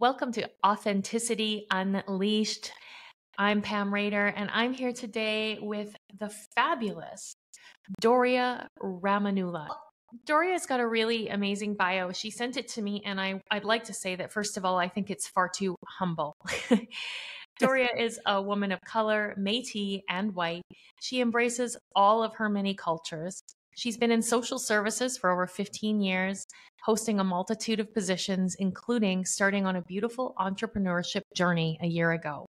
Welcome to Authenticity Unleashed. I'm Pam Rader, and I'm here today with the fabulous Dhorea Ramanula. Dhorea's got a really amazing bio. She sent it to me, and I, I'd like to say that, first of all, I think it's far too humble. Dhorea is a woman of color, Metis, and white. She embraces all of her many cultures. She's been in social services for over 15 years, hosting a multitude of positions, including starting on a beautiful entrepreneurship journey a year ago.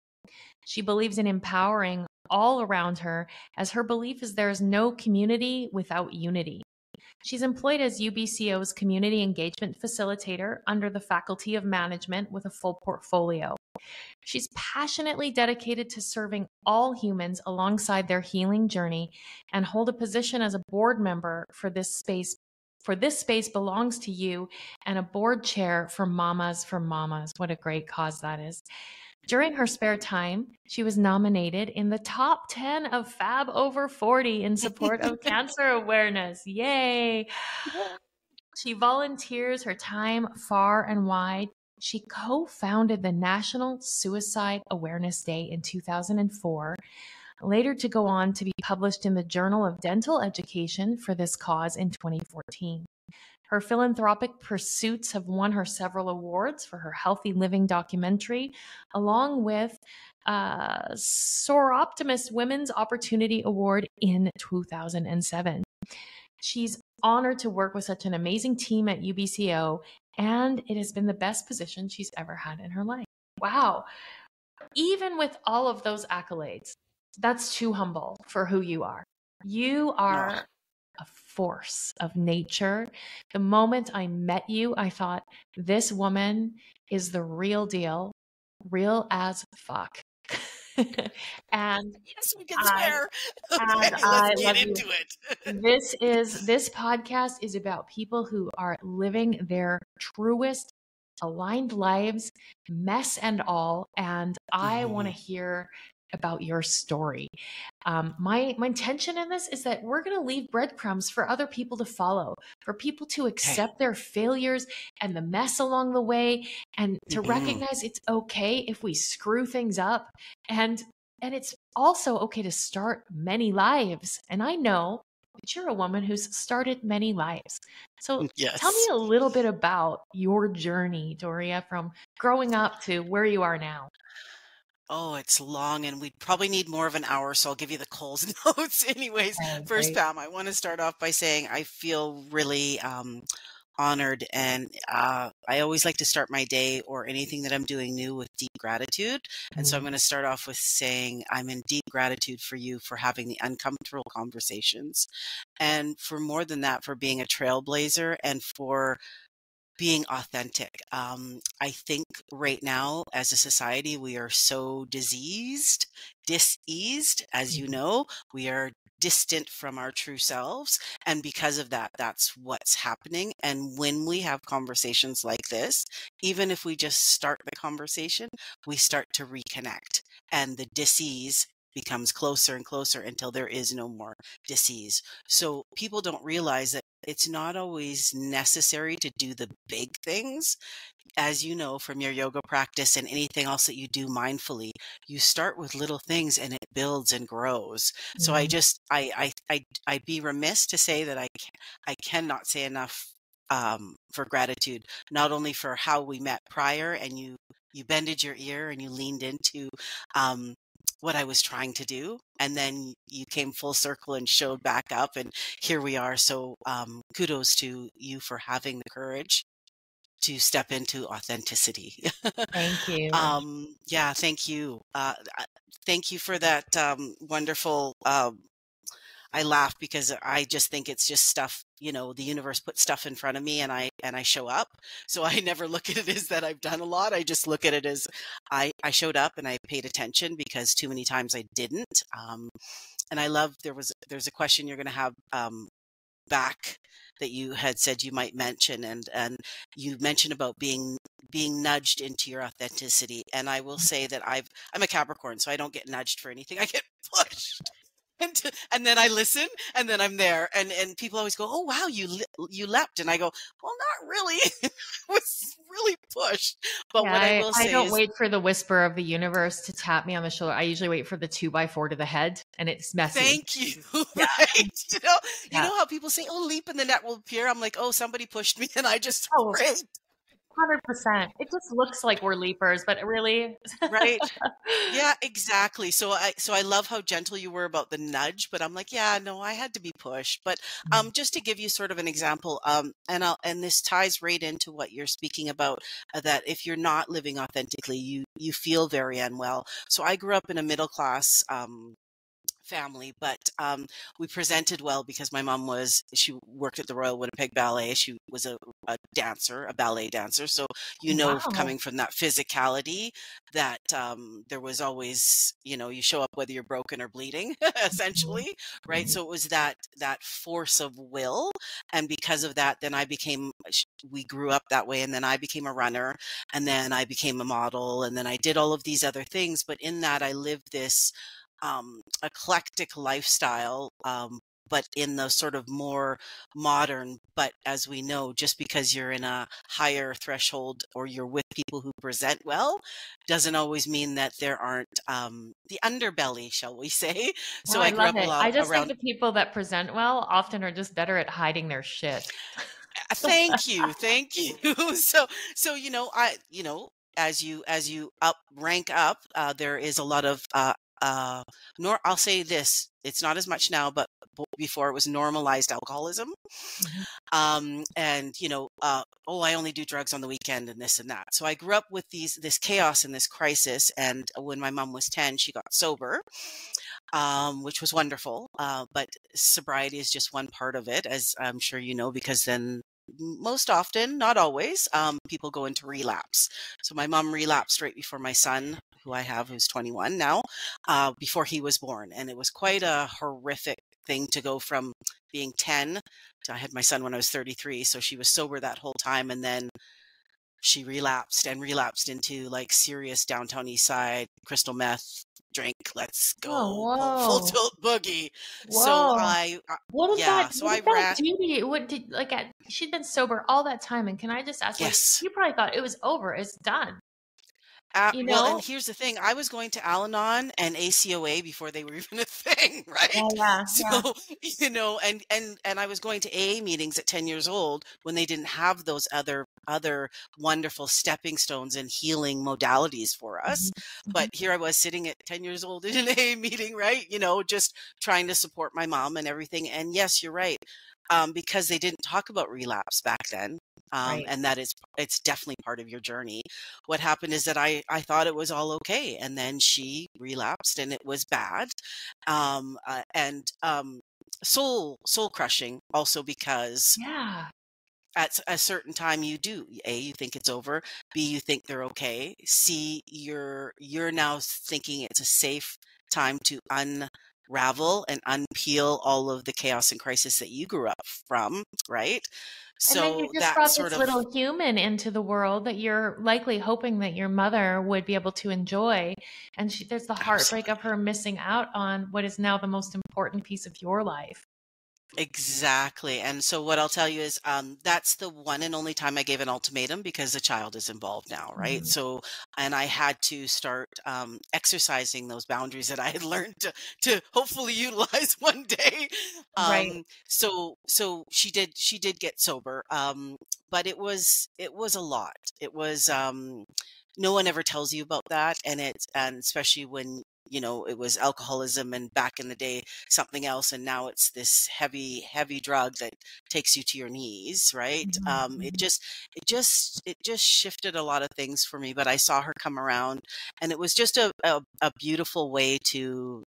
She believes in empowering all around her, as her belief is there is no community without unity. She's employed as UBCO's community engagement facilitator under the Faculty of Management with a full portfolio. She's passionately dedicated to serving all humans alongside their healing journey and hold a position as a board member for this space. For this space belongs to you and a board chair for Mamas for Mamas. What a great cause that is. During her spare time, she was nominated in the top 10 of Fab Over 40 in support of cancer awareness. Yay! She volunteers her time far and wide she co founded the National Suicide Awareness Day in 2004, later to go on to be published in the Journal of Dental Education for this cause in 2014. Her philanthropic pursuits have won her several awards for her healthy living documentary, along with uh, Soroptimist Women's Opportunity Award in 2007. She's honored to work with such an amazing team at UBCO and it has been the best position she's ever had in her life. Wow. Even with all of those accolades, that's too humble for who you are. You are a force of nature. The moment I met you, I thought, this woman is the real deal, real as fuck. and yes, we can swear. Okay, and I get into you. it. this is this podcast is about people who are living their truest aligned lives, mess and all. And I mm. want to hear about your story. Um, my my intention in this is that we're going to leave breadcrumbs for other people to follow, for people to accept their failures and the mess along the way, and to mm-hmm. recognize it's okay if we screw things up, and and it's also okay to start many lives. And I know that you're a woman who's started many lives. So yes. tell me a little bit about your journey, Dhorea, from growing up to where you are now. Oh, it's long and we'd probably need more of an hour, so I'll give you the Coles notes. Anyways, first, Pam, I want to start off by saying I feel really um, honored and uh, I always like to start my day or anything that I'm doing new with deep gratitude. And so I'm mm-hmm. going to start off with saying I'm in deep gratitude for you for having the uncomfortable conversations and for more than that, for being a trailblazer and for being authentic. Um, I think right now, as a society, we are so diseased, diseased, as you mm-hmm. know, we are distant from our true selves. And because of that, that's what's happening. And when we have conversations like this, even if we just start the conversation, we start to reconnect. And the disease becomes closer and closer until there is no more disease. So people don't realize that it's not always necessary to do the big things. As you know from your yoga practice and anything else that you do mindfully, you start with little things and it builds and grows. Mm-hmm. So I mm-hmm. just I I I I'd be remiss to say that I I cannot say enough um, for gratitude, not only for how we met prior and you you bended your ear and you leaned into um, what I was trying to do. And then you came full circle and showed back up, and here we are. So, um, kudos to you for having the courage to step into authenticity. Thank you. um, yeah, thank you. Uh, thank you for that um, wonderful um, I laugh because I just think it's just stuff, you know, the universe puts stuff in front of me and I and I show up. So I never look at it as that I've done a lot. I just look at it as I I showed up and I paid attention because too many times I didn't. Um, and I love there was there's a question you're going to have um, back that you had said you might mention and and you mentioned about being being nudged into your authenticity and i will mm. say that i've i'm a capricorn so i don't get nudged for anything i get pushed and, and then I listen and then I'm there and and people always go, "Oh wow, you you leapt." And I go, "Well, not really. it was really pushed." But yeah, what I, I will say I don't is wait for the whisper of the universe to tap me on the shoulder. I usually wait for the two by four to the head, and it's messy. Thank you. Yeah. Right? You know, you know how people say, "Oh, leap and the net will appear." I'm like, "Oh, somebody pushed me," and I just Oh, ran. Hundred percent. It just looks like we're leapers, but really, Right? Yeah, exactly. So I so I love how gentle you were about the nudge, but I'm like, yeah, no, I had to be pushed. But Mm. um just to give you sort of an example, um and I'll and this ties right into what you're speaking about uh, that if you're not living authentically, you you feel very unwell. So I grew up in a middle class um family, but um, we presented well because my mom was she worked at the Royal Winnipeg Ballet. She was a, a dancer, a ballet dancer. So you know, Wow. coming from that physicality, that um, there was always you know you show up whether you're broken or bleeding, essentially, right? So it was that that force of will, and because of that, then I became. We grew up that way, and then I became a runner, and then I became a model, and then I did all of these other things. But in that, I lived this um, eclectic lifestyle, um, but in the sort of more modern. But as we know, just because you're in a higher threshold or you're with people who present well, doesn't always mean that there aren't um, the underbelly, shall we say? So Oh, I I grew love up a it. lot I just around. think the people that present well often are just better at hiding their shit. Thank you, thank you. So, so you know, I, you know, as you as you up rank up, uh, there is a lot of uh, uh, nor I'll say this: it's not as much now, but before it was normalized alcoholism. Mhm. Um, and you know, uh, oh, I only do drugs on the weekend and this and that. So I grew up with these this chaos and this crisis. And when my mom was ten, she got sober, um, which was wonderful. Uh, but sobriety is just one part of it, as I'm sure you know, because then most often, not always, um, people go into relapse. So my mom relapsed right before my son, who I have, who's 21 now, uh, before he was born. And it was quite a horrific thing to go from being 10 to I had my son when I was 33. So she was sober that whole time. And then she relapsed and relapsed into like serious downtown east side crystal meth drink let's go Oh, full, tilt boogie so i I- What did yeah, that? so what I did that ran- do to? What did like? At, she'd been sober all that time, and can I just ask? like, Yes. you probably thought it was over. It's done. Uh, You well, know? and here's the thing: I was going to Al-Anon and ACOA before they were even a thing, right? yeah, So you know, and and and I was going to AA meetings at ten years old when they didn't have those other other wonderful stepping stones and healing modalities for us. Mm-hmm. But here I was sitting at ten years old in an AA meeting, right? You know, just trying to support my mom and everything. And yes, you're right, um, because they didn't talk about relapse back then. Um, Right. and that is it's definitely part of your journey what happened is that I, I thought it was all okay. And then she relapsed and it was bad. Um, uh, and, um, soul, soul crushing also because yeah. at a certain time you do, A, you think it's over. B, you think they're okay. C, you're, you're now thinking it's a safe time to unravel and unpeel all of the chaos and crisis that you grew up from. Right. and then So you just that brought sort this of, little human into the world that you're likely hoping that your mother would be able to enjoy, and she, there's the heartbreak of her missing out on what is now the most important piece of your life. Exactly. And so what I'll tell you is um that's the one and only time I gave an ultimatum because the child is involved now, right? Mhm. So and I had to start um exercising those boundaries that I had learned to to hopefully utilize one day. Right. Um so so she did she did get sober. Um but it was it was a lot. It was um no one ever tells you about that and it's and especially when you know it was alcoholism and back in the day something else and now it's this heavy heavy drug that takes you to your knees right Mhm, um it mhm. just it just it just shifted a lot of things for me but i saw her come around and it was just a a, a beautiful way to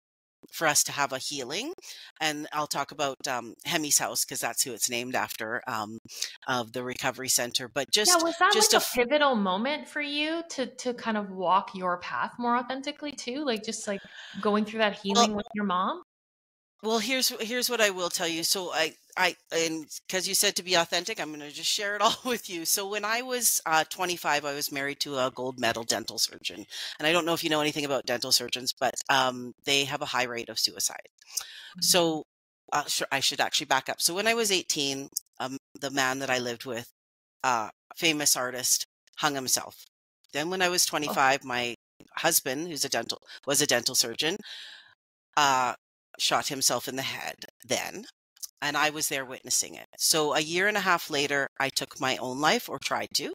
for us to have a healing and i'll talk about um hemi's house because that's who it's named after um of the recovery center but just yeah, was that just like a a pivotal moment for you to to kind of walk your path more authentically too? Like just like going through that well healing with your mom? Well, here's here's what I will tell you. So I I and because you said to be authentic, I'm going to just share it all with you. So when I was uh, 25, I was married to a gold medal dental surgeon, and I don't know if you know anything about dental surgeons, but um, they have a high rate of suicide. Mm-hmm. So uh, sure, I should actually back up. So when I was 18, um, the man that I lived with, uh, famous artist, hung himself. Then when I was 25, oh. my husband, who's a dental was a dental surgeon, uh, shot himself in the head then, and I was there witnessing it. So a year and a half later, I took my own life or tried to.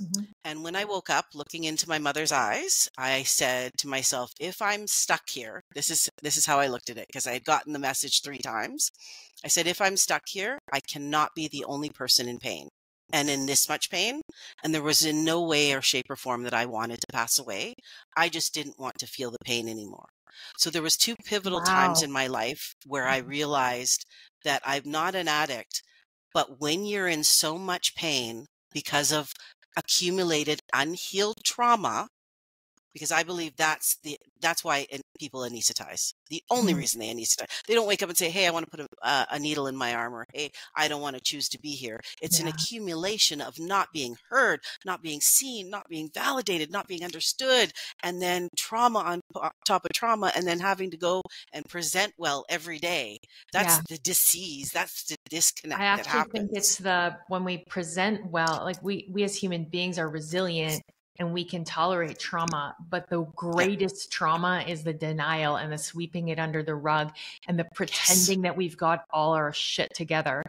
Mm-hmm. And when I woke up looking into my mother's eyes, I said to myself, if I'm stuck here, this is this is how I looked at it because I had gotten the message 3 times. I said if I'm stuck here, I cannot be the only person in pain and in this much pain and there was in no way or shape or form that I wanted to pass away. I just didn't want to feel the pain anymore. So there was two pivotal wow. times in my life where I mm-hmm. realized that I'm not an addict, but when you're in so much pain because of accumulated unhealed trauma, because I believe that's the that's why people anesthetize. The only mm-hmm. reason they anesthetize, they don't wake up and say, "Hey, I want to put a, uh, a needle in my arm," or "Hey, I don't want to choose to be here." It's yeah. an accumulation of not being heard, not being seen, not being validated, not being understood, and then trauma on top of trauma, and then having to go and present well every day. That's yeah. the disease. That's the disconnect. I actually think it's the when we present well, like we we as human beings are resilient and we can tolerate trauma. But the greatest trauma is the denial and the sweeping it under the rug and the pretending yes. that we've got all our shit together.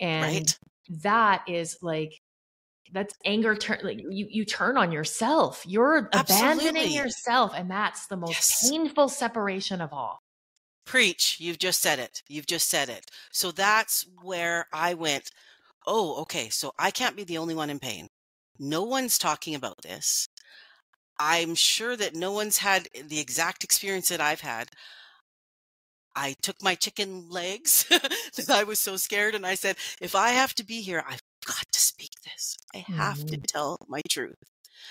And right. that is like, that's anger turn like you you turn on yourself you're Absolutely. abandoning yourself and that's the most yes. painful separation of all preach you've just said it you've just said it so that's where i went oh okay so i can't be the only one in pain no one's talking about this. I'm sure that no one's had the exact experience that I've had. I took my chicken legs because I was so scared and I said, if I have to be here, I've got to speak this. I have mm-hmm. to tell my truth.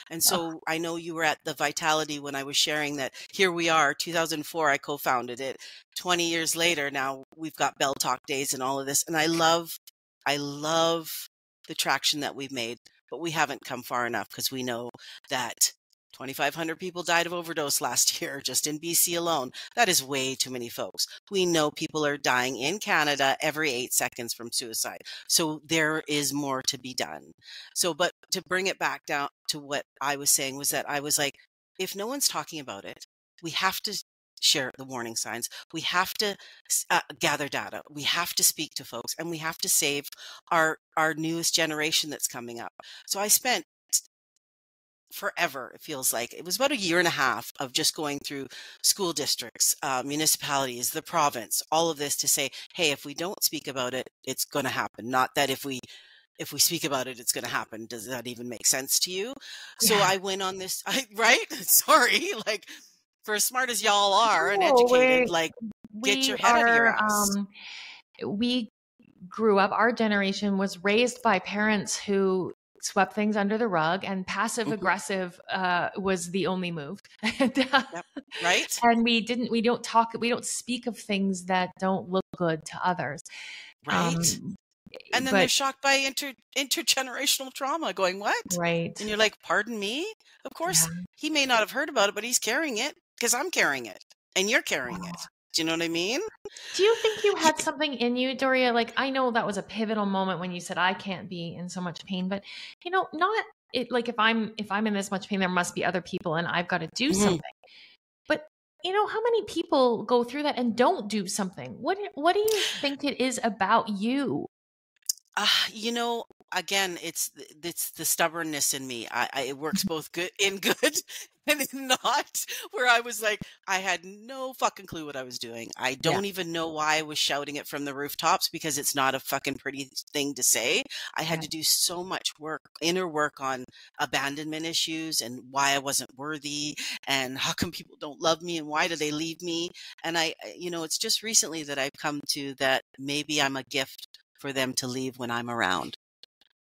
And so oh. I know you were at the Vitality when I was sharing that here we are, 2004, I co founded it. 20 years later, now we've got Bell Talk Days and all of this. And I love, I love the traction that we've made but we haven't come far enough because we know that 2,500 people died of overdose last year just in BC alone. That is way too many folks. We know people are dying in Canada every eight seconds from suicide. So there is more to be done. So, but to bring it back down to what I was saying was that I was like, if no one's talking about it, we have to share the warning signs. We have to uh, gather data. We have to speak to folks and we have to save our our newest generation that's coming up. So I spent forever it feels like it was about a year and a half of just going through school districts uh, municipalities the province all of this to say hey if we don't speak about it it's going to happen not that if we if we speak about it, it's going to happen. Does that even make sense to you? So. I went on this, I, right? Sorry, like for as smart as y'all are and educated, like get your head are, out of your ass. Um, we grew up, our generation was raised by parents who swept things under the rug and passive mm-hmm. aggressive uh, was the only move and, uh, yep. right and we didn't we don't talk we don't speak of things that don't look good to others right um, and then but, they're shocked by inter intergenerational trauma going what right and you're like pardon me of course yeah. he may not have heard about it but he's carrying it because I'm carrying it and you're carrying it. Do you know what I mean? Do you think you had something in you, Dhorea? Like, I know that was a pivotal moment when you said, I can't be in so much pain, but you know, not it like if I'm if I'm in this much pain, there must be other people and I've got to do mm-hmm. something. But you know, how many people go through that and don't do something? What what do you think it is about you? Uh, you know, again, it's it's the stubbornness in me. I, I it works both good in good and in not where I was like, I had no fucking clue what I was doing. I don't yeah. even know why I was shouting it from the rooftops because it's not a fucking pretty thing to say. I had yeah. to do so much work, inner work on abandonment issues and why I wasn't worthy and how come people don't love me and why do they leave me. And I, you know, it's just recently that I've come to that maybe I'm a gift for them to leave when I'm around.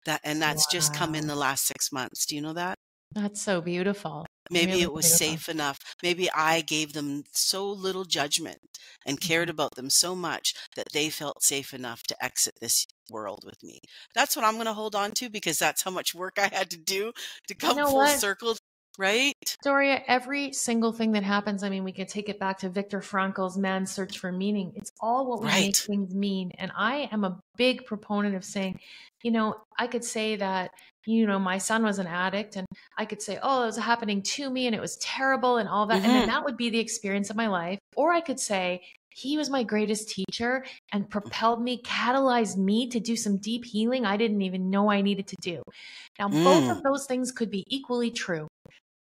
That and that's wow. just come in the last six months. Do you know that? That's so beautiful. Maybe really it was beautiful. safe enough. Maybe I gave them so little judgment and cared Mhm. about them so much that they felt safe enough to exit this world with me. That's what I'm going to hold on to because that's how much work I had to do to You come know full what? circle, right? Dhorea, every single thing that happens, I mean, we can take it back to Viktor Frankl's Man's Search for Meaning. It's all what we make things mean. And I am a big proponent of saying, you know, I could say that, you know, my son was an addict and I could say, oh, it was happening to me and it was terrible and all that. And then Mhm. that would be the experience of my life. Or I could say, he was my greatest teacher and propelled me, catalyzed me to do some deep healing I didn't even know I needed to do. Now, both Mm. of those things could be equally true.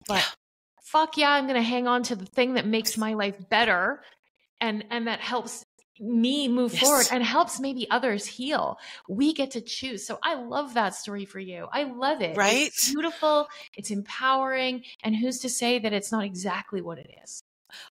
But fuck yeah, I'm going to hang on to the thing that makes my life better and and that helps me move forward and helps maybe others heal. We get to choose. So I love that story for you. I love it. Right? It's beautiful, it's empowering, and who's to say that it's not exactly what it is?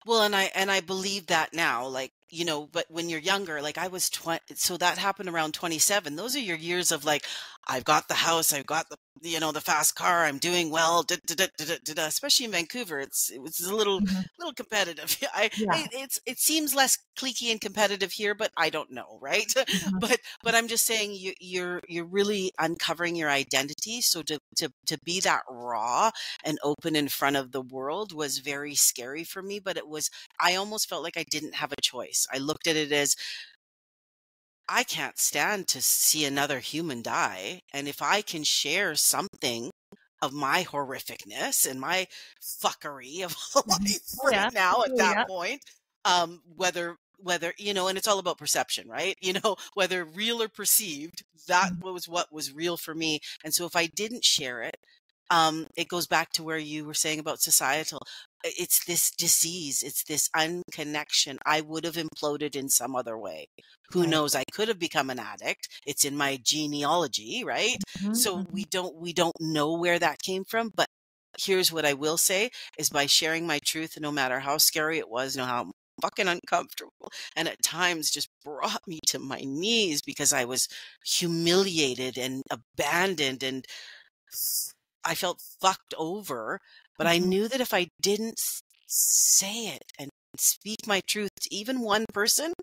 Well, and I and I believe that now, like you know, but when you're younger, like I was 20, so that happened around 27. Those are your years of like, I've got the house, I've got the you know the fast car, I'm doing well, da, da, da, especially in Vancouver. It's it was a little Mhm. little competitive. I Yeah. it, it's it seems less cliquey and competitive here, but I don't know, right? Mhm. but but I'm just saying you, you're you're really uncovering your identity. So to to to be that raw and open in front of the world was very scary for me. But it was I almost felt like I didn't have a choice. I looked at it as I can't stand to see another human die, and if I can share something of my horrificness and my fuckery of life Oh, yeah. right now at that yeah. point, um, whether whether you know, and it's all about perception, right? You know, whether real or perceived, that Mhm. was what was real for me. And so if I didn't share it, um, it goes back to where you were saying about societal. It's this disease, it's this unconnection. I would have imploded in some other way. Who Right. knows? I could have become an addict. It's in my genealogy, right? Mhm, So mhm. we don't we don't know where that came from. But here's what I will say is by sharing my truth, no matter how scary it was, no how fucking uncomfortable, and at times just brought me to my knees because I was humiliated and abandoned and I felt fucked over. But I Mhm. knew that if I didn't say it and speak my truth to even one person,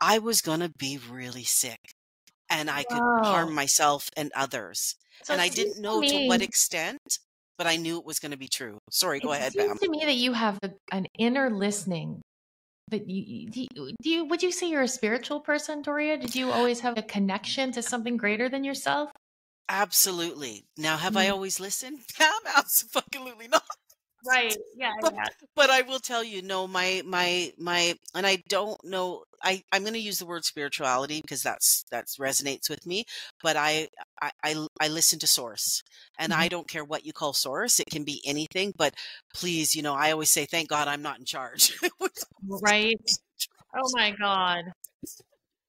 I was going to be really sick and I could harm myself and others. So And I didn't to know to what extent, but I knew it was going to be true. Sorry, go it ahead, seems Pam. to me that you have a, an inner listening But you- do, you, do you would you say you're a spiritual person, Dhorea? Did you always have a connection to something greater than yourself? Absolutely. Now, have I Mm. always listened? Absolutely not. Right. Yeah. But, Yeah. but I will tell you, no, my my my, and I don't know. I I'm going to use the word spirituality because that's that's resonates with me. But I I I, I listen to source, and Mhm. I don't care what you call source. It can be anything. But please, you know, I always say, thank God I'm not in charge. Right. Oh my God.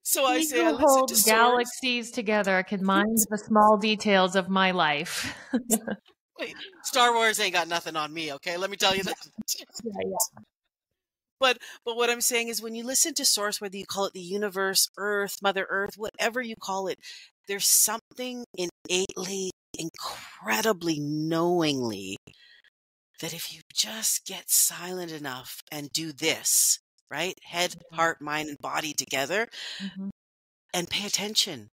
So I say I listen to galaxies together I can mind the small details of my life. Wait, Star Wars ain't got nothing on me. Okay, let me tell you that. yeah, yeah. But but what I'm saying is when you listen to source, whether you call it the universe, earth, mother earth, whatever you call it, there's something innately, incredibly knowingly that if you just get silent enough and do this, right? Head, Mhm. heart, mind, and body together Mhm. and pay attention.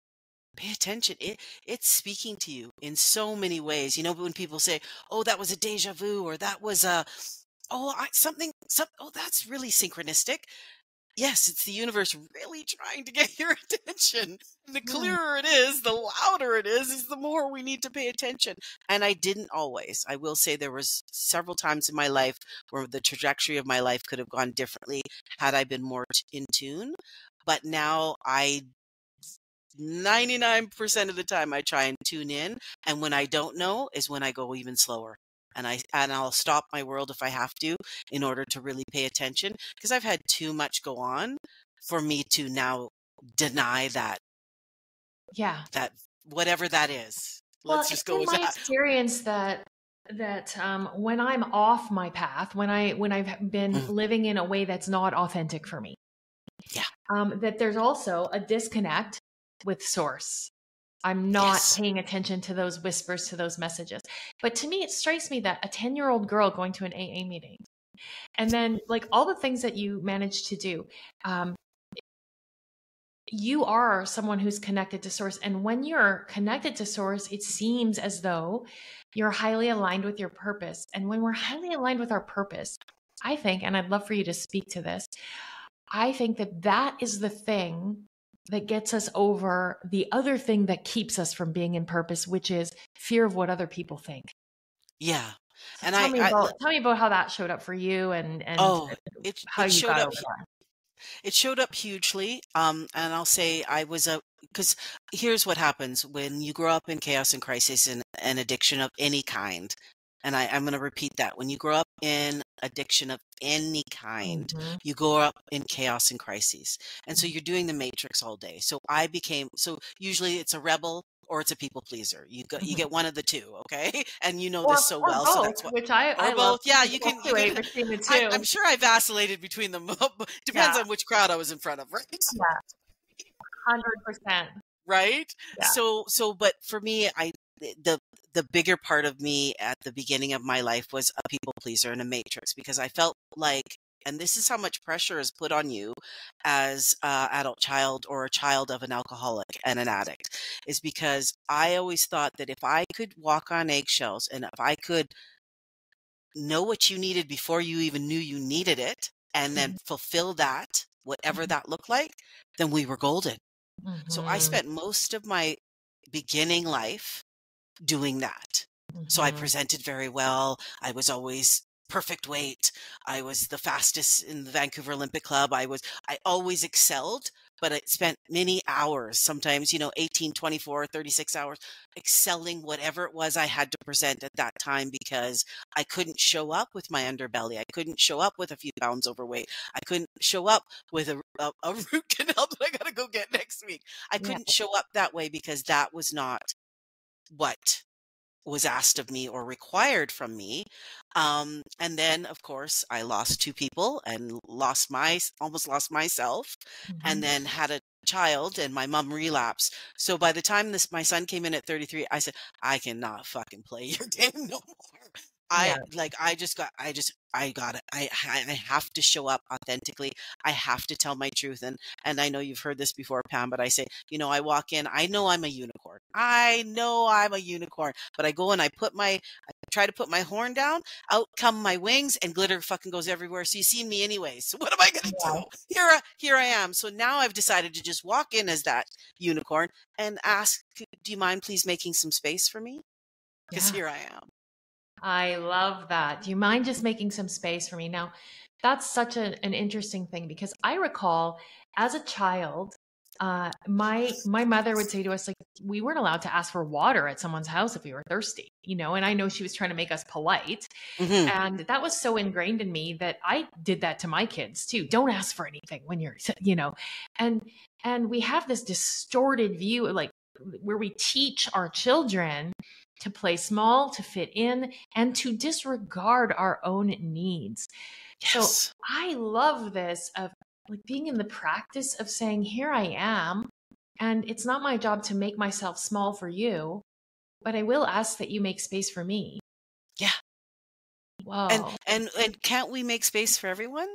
Pay attention. It it's speaking to you in so many ways. You know, when people say, "Oh, that was a deja vu," or "That was a oh, I, something, some, oh, that's really synchronistic." Yes, it's the universe really trying to get your attention. And the clearer it is, the louder it is, is the more we need to pay attention. And I didn't always. I will say there was several times in my life where the trajectory of my life could have gone differently had I been more in tune. But now I 99% of the time I try and tune in and when I don't know is when I go even slower. And I and I'll stop my world if I have to in order to really pay attention because I've had too much go on for me to now deny that Yeah. that whatever that is. Well, Let's just go with my that. experience that that um, when I'm off my path, when I when I've been Mm. living in a way that's not authentic for me, Yeah. um, that there's also a disconnect with source. I'm not Yes. paying attention to those whispers, to those messages. But to me, it strikes me that a 10 year old girl going to an AA meeting and then like all the things that you managed to do, um, you are someone who's connected to source. And when you're connected to source, it seems as though you're highly aligned with your purpose. And when we're highly aligned with our purpose, I think, and I'd love for you to speak to this, I think that that is the thing that gets us over the other thing that keeps us from being in purpose, which is fear of what other people think. Yeah. So And tell I- me I- about tell me about how that showed up for you and and Oh, it, how it you showed got up over that. it showed up hugely um and i'll say i was a because here's what happens when you grow up in chaos and crisis and an addiction of any kind and I, i'm going to repeat that when you grow up in addiction of any kind Mhm. you grow up in chaos and crises and so you're doing the matrix all day so i became so usually it's a rebel or it's a people pleaser you go you Mhm. get one of the two okay and you know Or, this so well both, so that's what which I, I or love both yeah you can you can between the 2 I, i'm sure i vacillated between them depends Yeah. on which crowd i was in front of right Yeah, hundred percent. right Yeah. so so but for me i the the bigger part of me at the beginning of my life was a people pleaser and a matrix because i felt like and this is how much pressure is put on you as an adult child or a child of an alcoholic and an addict is because i always thought that if i could walk on eggshells and if i could know what you needed before you even knew you needed it and then fulfill that whatever Mhm. that looked like then we were golden so I Mhm. spent most of my beginning life doing that. So I Mhm. presented very well. I was always perfect weight. I was the fastest in the Vancouver Olympic Club. I was I always excelled, but I spent many hours, sometimes, you know, 18, 24, 36 hours excelling whatever it was I had to present at that time because I couldn't show up with my underbelly. I couldn't show up with a few pounds overweight. I couldn't show up with a, a, a root canal that I got to go get next week. I couldn't show up that way because that was not what was asked of me or required from me. Um, and then, of course, I lost two people and lost my almost lost myself, Mhm. and then had a child, and my mom relapsed. So by the time this my son came in at 33, I said, I cannot fucking play your game no more. I Yeah. like I just got I just I got it. I I have to show up authentically. I have to tell my truth and and I know you've heard this before Pam, but I say, you know, I walk in, I know I'm a unicorn. I know I'm a unicorn, but I go and I put my I try to put my horn down, out come my wings and glitter fucking goes everywhere. So you see me anyway. So what am I going to Yeah. do? Here I, here I am. So now I've decided to just walk in as that unicorn and ask, do you mind please making some space for me? Because Yeah. here I am. I love that. Do you mind just making some space for me? Now, that's such a, an interesting thing because I recall as a child, uh, my my mother would say to us like we weren't allowed to ask for water at someone's house if we were thirsty, you know. And I know she was trying to make us polite, Mhm. and that was so ingrained in me that I did that to my kids too. Don't ask for anything when you're, you know, and and we have this distorted view, like where we teach our children to play small, to fit in, and to disregard our own needs. Yes. So I love this of like being in the practice of saying, here I am, and it's not my job to make myself small for you, but I will ask that you make space for me. Yeah. Whoa. and and and can't we make space for everyone?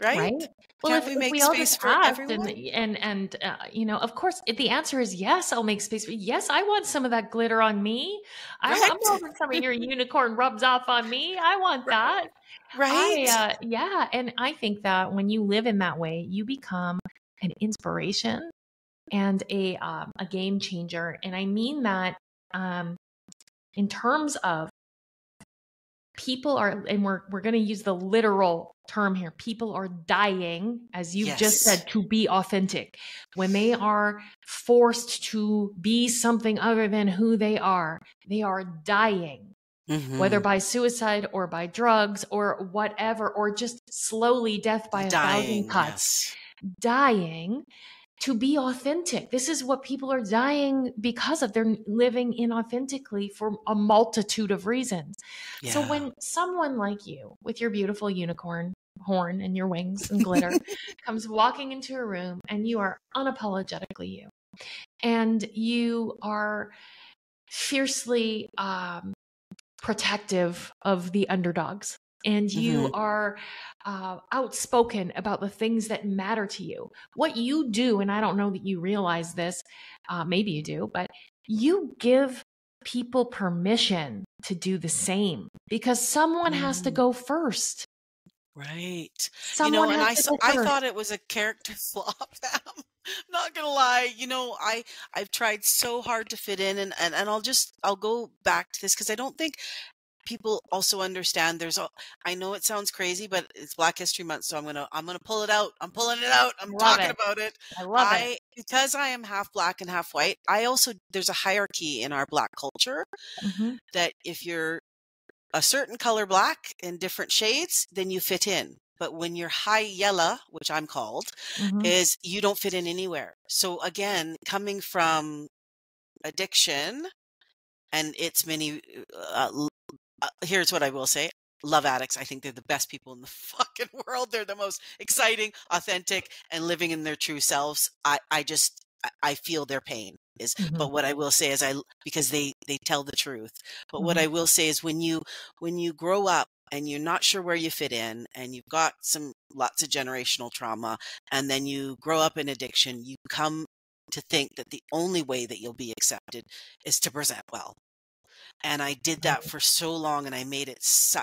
Right? Right? Well, Can't if we make we all space just for everyone? and and and uh, you know, of course, if the answer is yes, I'll make space. for Yes, I want some of that glitter on me. I, I'm hoping some of your unicorn rubs off on me. I want that. Right? I, uh, yeah, and I think that when you live in that way, you become an inspiration and a um, a game changer. And I mean that um, in terms of people are, and we're we're going to use the literal term here. People are dying, as you've just said, to be authentic. When they are forced to be something other than who they are, they are dying whether Mhm. by suicide or by drugs or whatever, or just slowly death by a dying. thousand cuts, Yes. dying to be authentic. This is what people are dying because of. They're living inauthentically for a multitude of reasons. So when someone like you, with your beautiful unicorn horn and your wings and glitter, comes walking into a room and you are unapologetically you, and you are fiercely um, protective of the underdogs and you mm-hmm. are uh, outspoken about the things that matter to you. What you do, and I don't know that you realize this, uh, maybe you do, but you give people permission to do the same because someone mm. has to mm. go first. Right. Someone you know, and I, I thought it was a character flaw. not gonna lie, you know, I I've tried so hard to fit in, and and, and I'll just I'll go back to this because I don't think people also understand there's a I know it sounds crazy, but it's Black History Month, so I'm gonna I'm gonna pull it out. I'm pulling it out. I'm talking it. about it. I love I, it. Because I am half black and half white, I also there's a hierarchy in our black culture mm-hmm. that if you're a certain color black in different shades, then you fit in. But when you're high yellow, which I'm called, mm-hmm. is you don't fit in anywhere. So again, coming from addiction and its many uh, uh, here's what I will say. Love addicts. I think they're the best people in the fucking world. They're the most exciting, authentic, and living in their true selves. I, I just, I feel their pain is, mm-hmm. but what I will say is I, because they, they tell the truth. But mm-hmm. what I will say is when you, when you grow up and you're not sure where you fit in and you've got some lots of generational trauma and then you grow up in addiction, you come to think that the only way that you'll be accepted is to present well and I did that for so long and I made it so,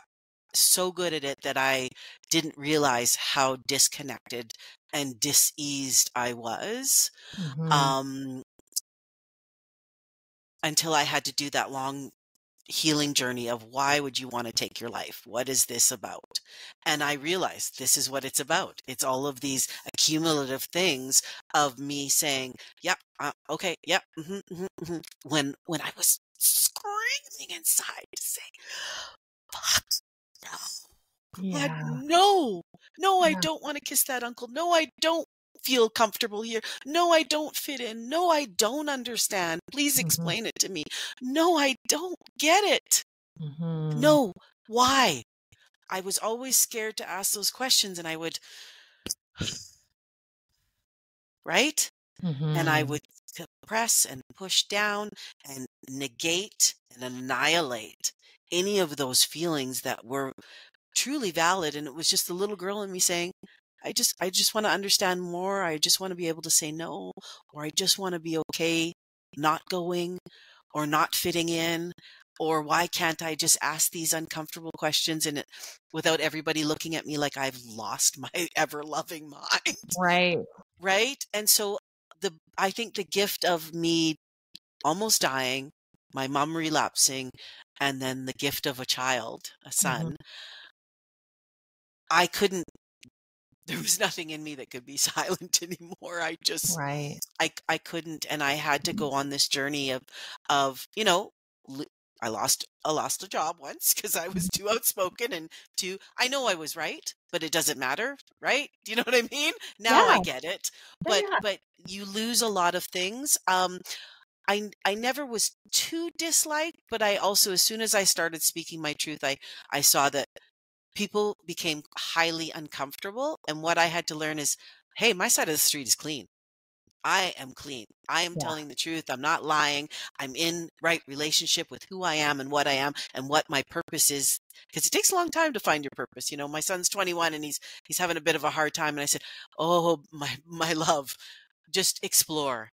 so good at it that I didn't realize how disconnected and diseased I was. Mm-hmm. Um, until I had to do that long healing journey of why would you want to take your life? What is this about? And I realized this is what it's about. It's all of these accumulative things of me saying, "Yep, yeah, uh, okay, yep." Yeah, mm-hmm, mm-hmm, mm-hmm. When when I was screaming inside to say, fuck no. Yeah. No, no, yeah. I don't want to kiss that uncle. No, I don't feel comfortable here. No, I don't fit in. No, I don't understand. Please mm-hmm. explain mm-hmm. it to me. No, I don't get it. Mm-hmm. No, why? I was always scared to ask those questions and I would, right? Mm-hmm. And I mm-hmm. would suppress and push down and negate and annihilate any of those feelings that were truly valid and it was just the little girl in me saying i just i just want to understand more i just want to be able to say no or i just want to be okay not going or not fitting in or why can't i just ask these uncomfortable questions and without everybody looking at me like i've lost my ever loving mind right right and so the I think the gift of me almost dying, my mom relapsing, and then the gift of a child, a son. Mm-hmm. I couldn't there was nothing in me that could be silent anymore. I just right. I I couldn't and I had to go on this journey of of, you know, I lost I lost a job once because I was too outspoken and too I know I was right, but it doesn't matter, right? Do you know what I mean? Now yeah. I get it. But yeah. but you lose a lot of things. Um I I never was too disliked, but I also as soon as I started speaking my truth, I I saw that people became highly uncomfortable and what I had to learn is hey, my side of the street is clean. I am clean. I am yeah. telling the truth. I'm not lying. I'm in right relationship with who I am and what I am and what my purpose is. Because it takes a long time to find your purpose. You know, my son's 21 and he's he's having a bit of a hard time. And I said, "Oh, my my love, just explore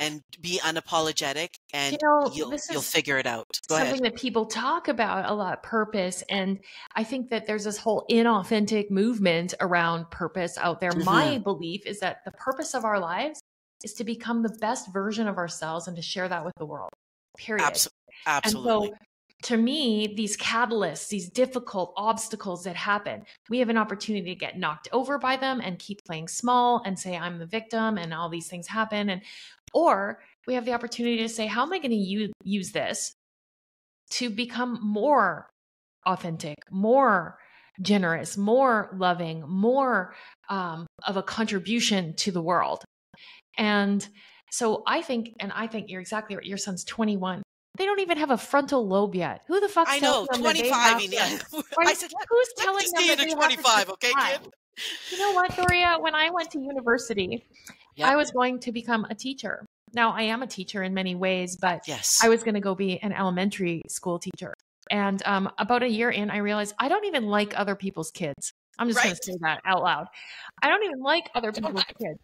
and be unapologetic and you know, you'll, you'll figure it out. Go something ahead. that people talk about a lot, purpose. And I think that there's this whole inauthentic movement around purpose out there. Mm-hmm. My belief is that the purpose of our lives is to become the best version of ourselves and to share that with the world. Period. Absolutely. Absolutely. And so to me, these catalysts, these difficult obstacles that happen, we have an opportunity to get knocked over by them and keep playing small and say, I'm the victim and all these things happen. And, or we have the opportunity to say, how am I going to use, this to become more authentic, more generous, more loving, more um, of a contribution to the world? And so I think, and I think you're exactly right. Your son's 21. They don't even have a frontal lobe yet. Who the fuck? I know, 25. Yeah. I said, who's telling them that they 25, okay, kid? You know what, Dhorea? When I went to university, yep. I was going to become a teacher. Now, I am a teacher in many ways, but yes. I was going to go be an elementary school teacher. And um, about a year in, I realized I don't even like other people's kids. I'm just right. going to say that out loud. I don't even like other people's kids.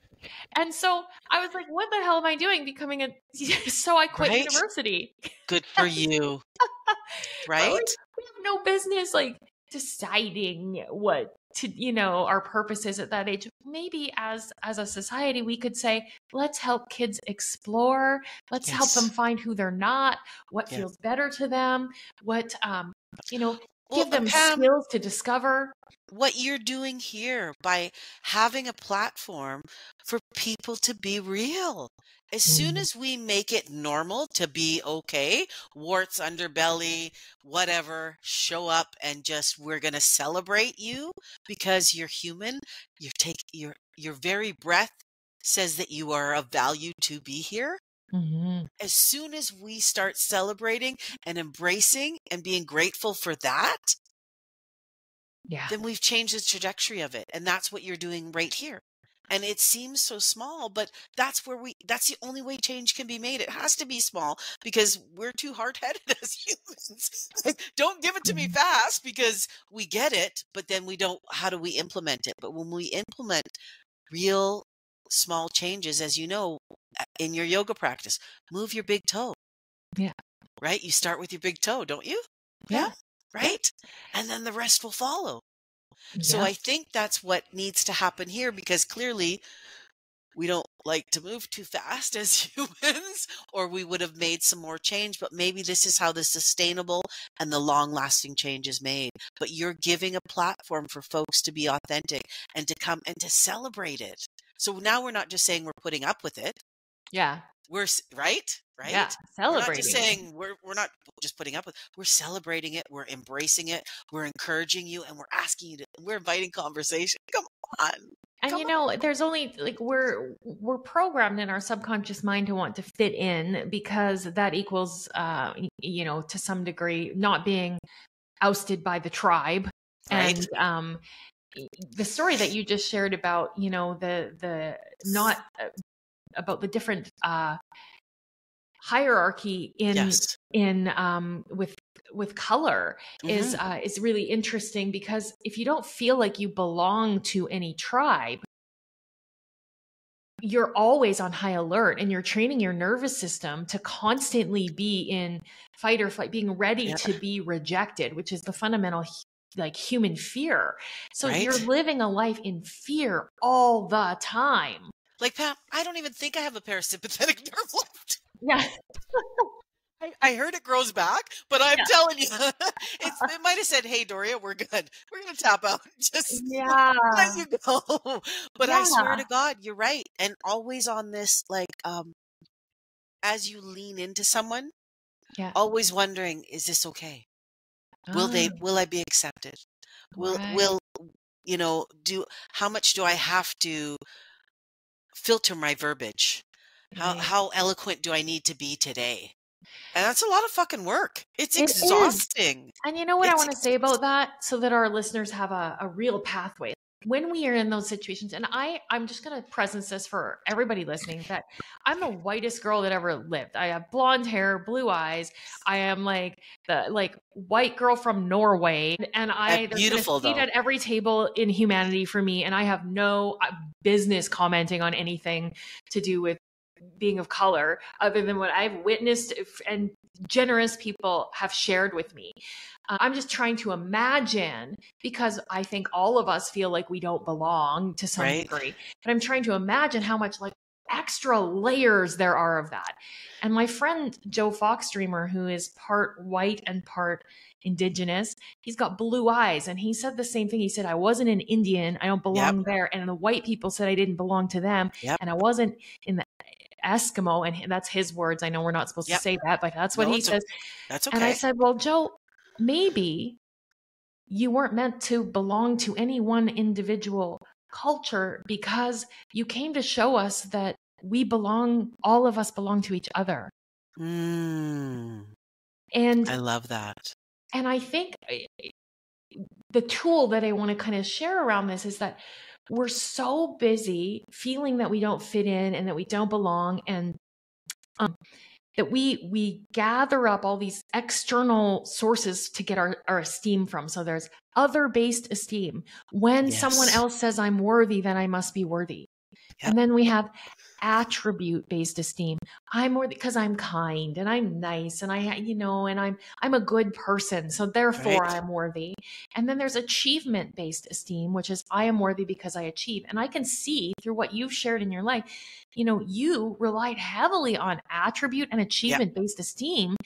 And so I was like, what the hell am I doing becoming a so I quit right? university. Good for you. right? We have no business like deciding what to you know our purposes at that age maybe as as a society we could say let's help kids explore let's yes. help them find who they're not what feels better to them what um you know give well, them Pam, skills to discover what you're doing here by having a platform for people to be real as soon mm-hmm. as we make it normal to be okay, warts, underbelly, whatever, show up and just we're going to celebrate you because you're human. You take your your very breath says that you are of value to be here. Mm-hmm. As soon as we start celebrating and embracing and being grateful for that, yeah. then we've changed the trajectory of it. And that's what you're doing right here and it seems so small but that's where we that's the only way change can be made it has to be small because we're too hard-headed as humans don't give it to me mm-hmm. fast because we get it but then we don't how do we implement it but when we implement real small changes as you know in your yoga practice move your big toe yeah right you start with your big toe don't you yeah, yeah. right and then the rest will follow so I think that's what needs to happen here because clearly we don't like to move too fast as humans, or we would have made some more change. But maybe this is how the sustainable and the long lasting change is made. But you're giving a platform for folks to be authentic and to come and to celebrate it. So now we're not just saying we're putting up with it. Yeah. We're right, right. Yeah, celebrating. We're not just saying we're we're not just putting up with. We're celebrating it. We're embracing it. We're encouraging you, and we're asking you to. We're inviting conversation. Come on. And Come you know, on. there's only like we're we're programmed in our subconscious mind to want to fit in because that equals, uh, you know, to some degree, not being ousted by the tribe. Right. And um, the story that you just shared about, you know, the the not uh, about the different uh, hierarchy in yes. in um, with with color mm-hmm. is uh, is really interesting because if you don't feel like you belong to any tribe you're always on high alert and you're training your nervous system to constantly be in fight or flight being ready yeah. to be rejected which is the fundamental like human fear so right? you're living a life in fear all the time like, Pam, I don't even think I have a parasympathetic nerve left. Yeah. I, I, heard it grows back, but I'm yeah. telling you, it might have said, "Hey, Dhorea, we're good. We're gonna tap out. Just yeah, let you go." But yeah. I swear to God, you're right, and always on this, like, um, as you lean into someone, yeah, always wondering, "Is this okay? Will they? Ah. Will I be accepted? Will right. will you know? Do how much do I have to?" Filter my verbiage. How how eloquent do I need to be today? And that's a lot of fucking work. It's exhausting. Is. And you know what it's I want to say about that so that our listeners have a, a real pathway when we are in those situations and i i'm just going to presence this for everybody listening that i'm the whitest girl that ever lived. I have blonde hair blue eyes. I am like the like white girl from norway and i That's beautiful seat at every table in humanity for me and i have no uh, business commenting on anything to do with being of color other than what i've witnessed and generous people have shared with me uh, I'm just trying to imagine because I think all of us feel like we don't belong to some right. degree. But I'm trying to imagine how much like extra layers there are of that. And my friend Joe Fox Dreamer, who is part white and part indigenous, he's got blue eyes. And he said the same thing. He said, I wasn't an Indian. I don't belong yep. there. And the white people said I didn't belong to them. Yep. And I wasn't in the Eskimo, and that's his words. I know we're not supposed yep. to say that, but that's what no, he says. That's okay. And I said, Well, Joe, maybe you weren't meant to belong to any one individual culture because you came to show us that we belong, all of us belong to each other. Mm. And I love that. And I think eh, the tool that I want to kind of share around this is that we're so busy feeling that we don't fit in and that we don't belong and Um, that we we gather up all these external sources to get our, our esteem from. So there's other based esteem. When yes. someone else says I'm worthy, then I must be worthy. Yep. And then we have attribute based esteem. I'm worthy because I'm kind and I'm nice and I, you know, and I'm I'm a good person. So therefore right. I'm worthy. And then there's achievement based esteem, which is I am worthy because I achieve. And I can see through what you've shared in your life, you know, you relied heavily on attribute and achievement based esteem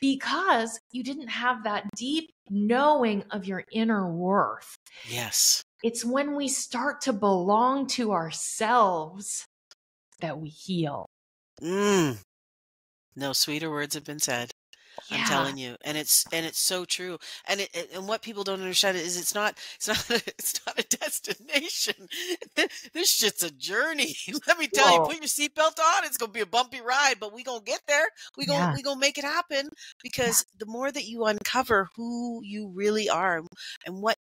because you didn't have that deep knowing of your inner worth. Yes. It's when we start to belong to ourselves that we heal. Mm. No sweeter words have been said. Yeah. I'm telling you, and it's and it's so true. And it, it, and what people don't understand is it's not it's not a, it's not a destination. this shit's a journey. Let me tell Whoa. you, put your seatbelt on. It's gonna be a bumpy ride, but we gonna get there. We gonna yeah. we gonna make it happen because yeah. the more that you uncover who you really are and what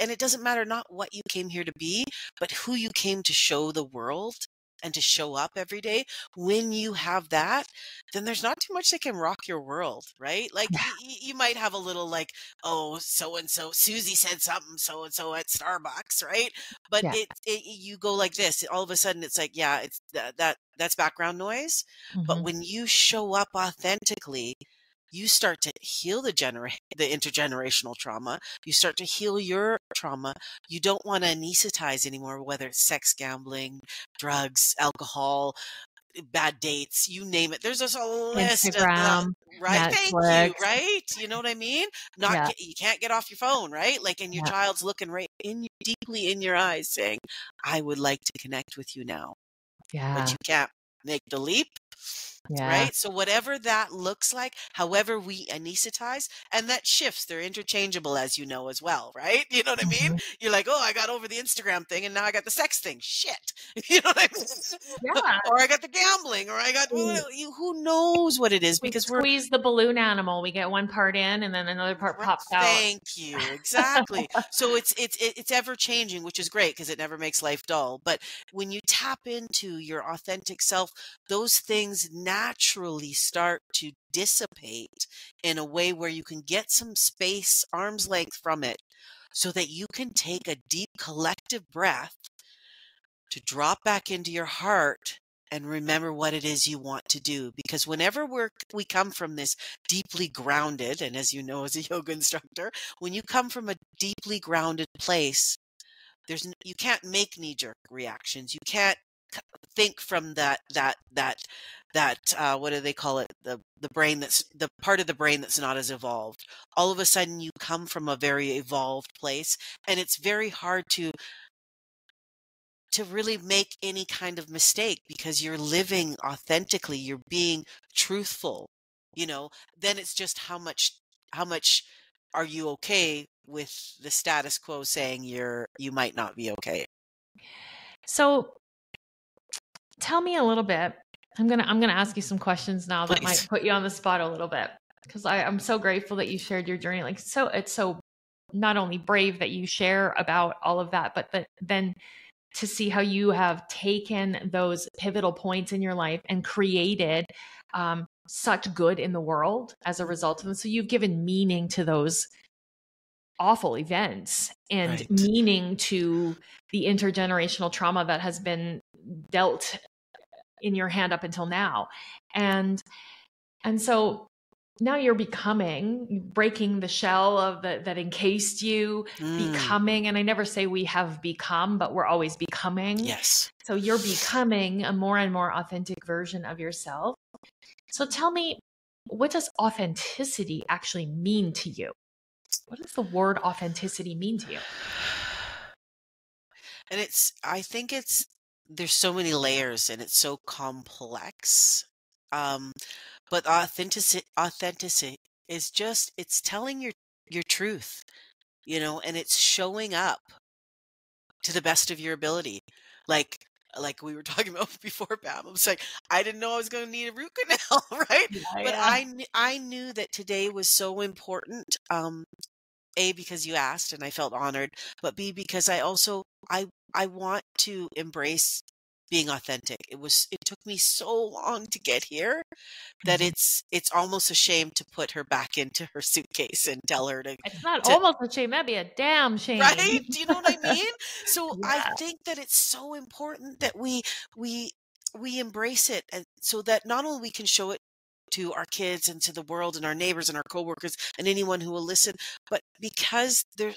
and it doesn't matter not what you came here to be, but who you came to show the world and to show up every day, when you have that, then there's not too much that can rock your world, right? Like yeah. y- you might have a little like, oh, so and so, Susie said something, so and so at Starbucks, right? But yeah. it, it, you go like this, all of a sudden it's like, yeah, it's that, that that's background noise. Mm-hmm. But when you show up authentically, you start to heal the genera- the intergenerational trauma. You start to heal your trauma. You don't want to anesthetize anymore, whether it's sex, gambling, drugs, alcohol, eh, bad dates, you name it. There's just a list Instagram, of right. Netflix. Thank you. Right. You know what I mean? Not yeah. you can't get off your phone, right? Like, and your yeah. child's looking right in deeply in your eyes, saying, "I would like to connect with you now." Yeah. But you can't make the leap yeah. Right. So whatever that looks like, however we anesthetize, and that shifts. They're interchangeable, as you know, as well. Right. You know what I mean? Mm-hmm. You're like, oh, I got over the Instagram thing, and now I got the sex thing. Shit. You know what I mean? Yeah. or I got the gambling, or I got who, who knows what it is because we squeeze the balloon animal. We get one part in, and then another part pops out. Thank you. Exactly. so it's it's it's ever changing, which is great because it never makes life dull. But when you tap into your authentic self, those things naturally start to dissipate in a way where you can get some space, arm's length from it, so that you can take a deep collective breath to drop back into your heart and remember what it is you want to do. Because whenever we're we come from this deeply grounded and as you know as a yoga instructor when you come from a deeply grounded place there's you can't make knee jerk reactions. You can't think from that that that that uh, what do they call it? The the brain that's the part of the brain that's not as evolved. All of a sudden you come from a very evolved place and it's very hard to to really make any kind of mistake because you're living authentically you're being truthful you know? Then it's just how much how much are you okay with the status quo saying you're you might not be okay? So tell me a little bit. I'm gonna I'm gonna ask you some questions now Please. that might put you on the spot a little bit because I'm so grateful that you shared your journey. Like so, it's so not only brave that you share about all of that, but that then to see how you have taken those pivotal points in your life and created um, such good in the world as a result of them. So you've given meaning to those awful events and right. meaning to the intergenerational trauma that has been dealt in your hand up until now. And and so now you're becoming breaking the shell of the, that encased you mm. becoming and i never say we have become but we're always becoming. Yes. So you're becoming a more and more authentic version of yourself. So tell me what does authenticity actually mean to you? What does the word authenticity mean to you? And it's i think it's there's so many layers and it's so complex. Um, but authenticity, authenticity is just it's telling your your truth, you know, and it's showing up to the best of your ability. Like like we were talking about before, Pam. I was like, I didn't know I was going to need a root canal, right? Yeah, but yeah. I I knew that today was so important. Um, a because you asked and I felt honored, but B because I also I I want to embrace being authentic. It was it took me so long to get here that Mhm. it's it's almost a shame to put her back into her suitcase and tell her to It's not to almost a shame. That'd be a damn shame. right? Do you know what I mean? So I think that it's so important that we we we embrace it and so that not only we can show it to our kids and to the world and our neighbors and our coworkers and anyone who will listen, but because there's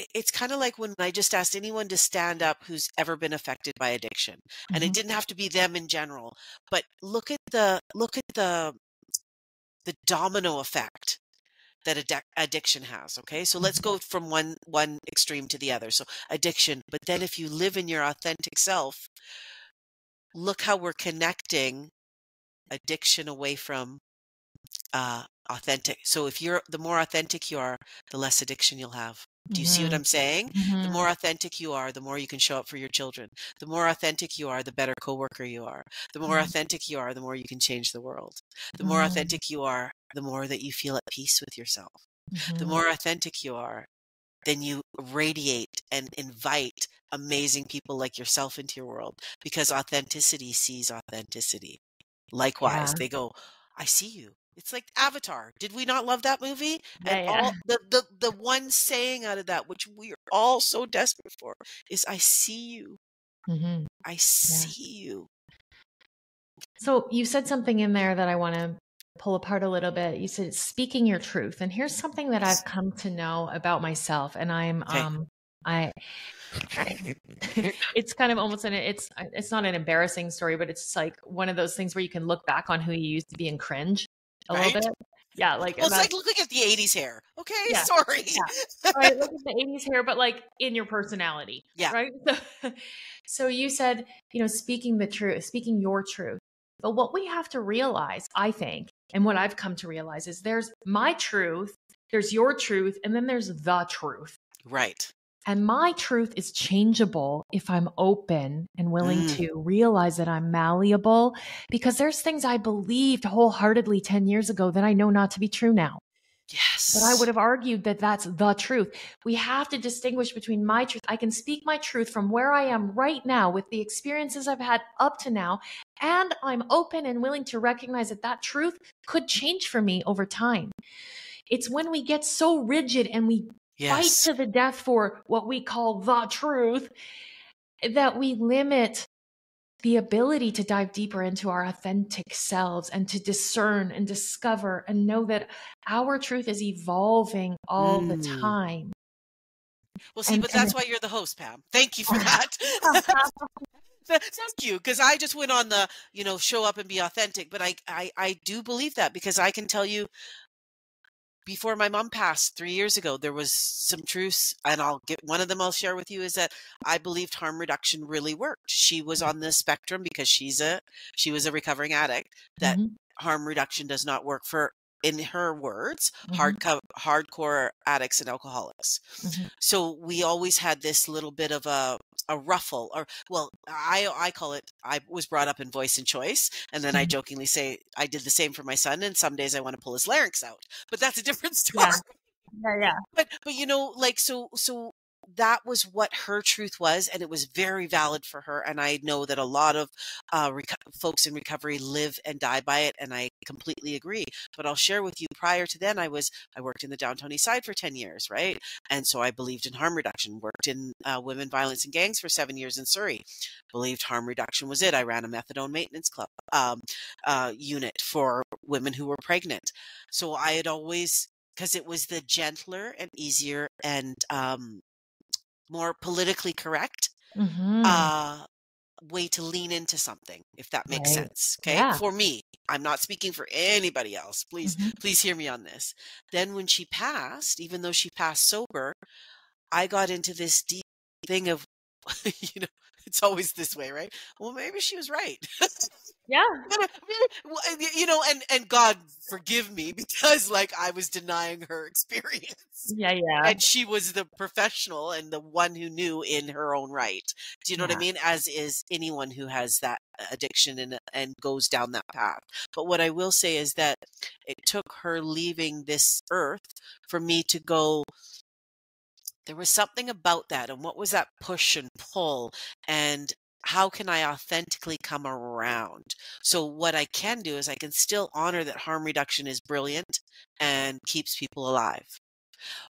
i- it's kind of like when I just asked anyone to stand up who's ever been affected by addiction. And it Mhm. didn't have to be them in general, but look at the look at the the domino effect that addic- addiction has okay so let's go from one one extreme to the other so addiction but then if you live in your authentic self look how we're connecting addiction away from uh authentic so if you're the more authentic you are the less addiction you'll have do you see what Mhm. i'm saying the Mhm. more authentic you are the more you can show up for your children the more authentic you are the better coworker you are the more Mhm. authentic you are the more you can change the world the more Mhm. authentic you are the more that you feel at peace with yourself the Mhm. more authentic you are, then you radiate and invite amazing people like yourself into your world because authenticity sees authenticity. Likewise, Yeah. they go, I see you. It's like Avatar. Did we not love that movie? Yeah, And yeah. all the, the the one saying out of that, which we are all so desperate for, is I see you. Mhm. I see you. So you said something in there that I want to pull apart a little bit. You said speaking your truth. And here's something that I've come to know about myself and I'm Okay. um I it's kind of almost an it's it's not an embarrassing story, but it's like one of those things where you can look back on who you used to be and cringe a Right? little bit. Yeah, like Well, it's like looking at the 80s hair. Okay, Yeah, sorry. right, look at the 80s hair, but like in your personality. Yeah. Right. So, so you said, you know, speaking the truth, speaking your truth. But what we have to realize, I think, and what I've come to realize is there's my truth, there's your truth, and then there's the truth. Right. And my truth is changeable if I'm open and willing Mm. to realize that I'm malleable because there's things I believed wholeheartedly 10 years ago that I know not to be true now. Yes. But I would have argued that that's the truth. We have to distinguish between my truth. I can speak my truth from where I am right now with the experiences I've had up to now. And I'm open and willing to recognize that that truth could change for me over time. It's when we get so rigid and we yes. fight to the death for what we call the truth that we limit the ability to dive deeper into our authentic selves and to discern and discover and know that our truth is evolving all the Mm. time. Well, see, And- but and that's why you're the host, Pam. Thank you for that. Thank you, because I just went on the, you know, show up and be authentic. But I, I, I do believe that because I can tell you, before my mom passed three years ago, there was some truths, and I'll get one of them. I'll share with you is that I believed harm reduction really worked. She was on the spectrum because she's a, she was a recovering addict. That Mhm, harm reduction does not work for, in her words, Mhm. hard co- hardcore addicts and alcoholics. mhm. So we always had this little bit of a a ruffle, or well, I I call it. I was brought up in voice and choice, and then I Mhm. jokingly say I did the same for my son. And some days I want to pull his larynx out, but that's a different story. Yeah. Yeah, yeah. But but you know, like so so that was what her truth was, and it was very valid for her. And I know that a lot of uh, folks in recovery live and die by it, and I completely agree. But I'll share with you. Prior to then, I was I worked in the downtown east side for ten years, right? And so I believed in harm reduction. Worked in uh, women violence and gangs for seven years in Surrey. Believed harm reduction was it. I ran a methadone maintenance club um, uh, unit for women who were pregnant. So I had always because it was the gentler and easier and um, more politically correct Mhm. uh, way to lean into something, if that makes Right. sense. Okay. Yeah. For me, I'm not speaking for anybody else. Please, Mhm. please hear me on this. Then when she passed, even though she passed sober, I got into this deep thing of, you know, it's always this way, right? Well, maybe she was right. Yeah. You know, and and God forgive me because like I was denying her experience Yeah, yeah. and she was the professional and the one who knew in her own right. Do you know what I mean? As is anyone who has that addiction and and goes down that path. But what I will say is that it took her leaving this earth for me to go there was something about that and what was that push and pull and how can I authentically come around? So what I can do is I can still honor that harm reduction is brilliant and keeps people alive.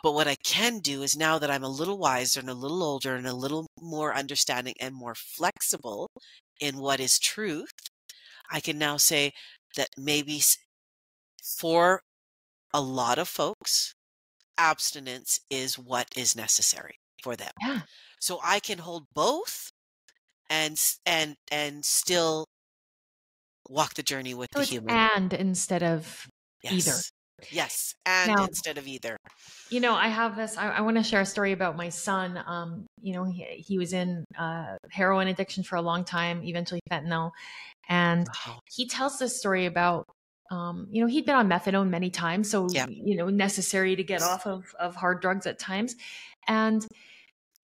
But what I can do is now that I'm a little wiser and a little older and a little more understanding and more flexible in what is truth, I can now say that maybe for a lot of folks, abstinence is what is necessary for them. Yeah. So I can hold both and and and still walk the journey with so the human. And instead of yes. either. Yes, and now, instead of either. You know, I have this. I, I want to share a story about my son. Um, you know, he, he was in uh, heroin addiction for a long time, eventually fentanyl, and wow. he tells this story about. Um, you know, he'd been on methadone many times, so yeah. you know, necessary to get off of of hard drugs at times, and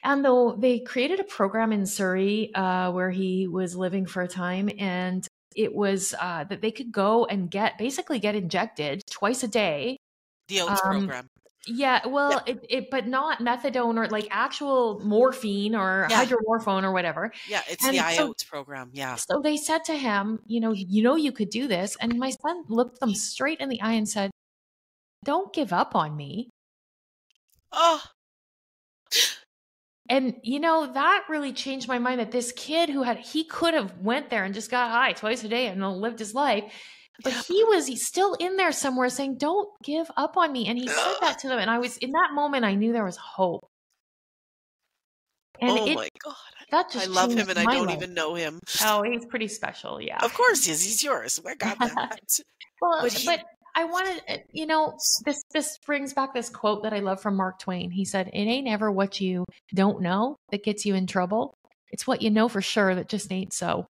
and though they created a program in Surrey uh, where he was living for a time, and it was uh, that they could go and get basically get injected twice a day. The OATS um, program. Yeah, well, yeah. It, it, but not methadone or like actual morphine or yeah. hydromorphone or whatever. Yeah, it's and the so, IOTS program. Yeah. So they said to him, you know, you know, you could do this, and my son looked them straight in the eye and said, "Don't give up on me." Oh. And you know, that really changed my mind that this kid who had he could have went there and just got high twice a day and lived his life. But he was he's still in there somewhere saying, Don't give up on me. And he said that to them. And I was in that moment I knew there was hope. And oh it, my god. That just I love him and I don't life. even know him. Oh, he's pretty special, yeah. Of course he is. He's yours. I got that. well, but, he, but I wanted, uh, you know, this this brings back this quote that I love from Mark Twain. He said, "It ain't ever what you don't know that gets you in trouble. It's what you know for sure that just ain't so."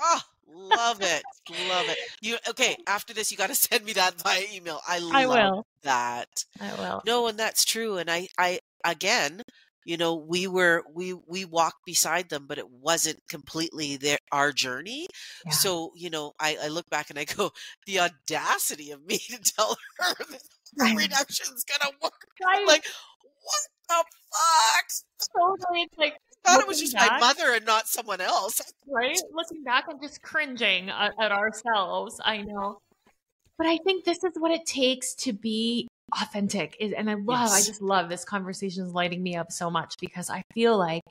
Oh, love it, love it. You okay? After this, you got to send me that by email. I love I will. that. I will. No, and that's true. And I, I again, you know we were we we walked beside them but it wasn't completely their our journey yeah. so you know I, I look back and i go the audacity of me to tell her that right. reduction's gonna work right. like what the fuck totally it's like I thought it was just back, my mother and not someone else right looking back i'm just cringing at, at ourselves i know but I think this is what it takes to be authentic and i love yes. i just love this conversation is lighting me up so much because i feel like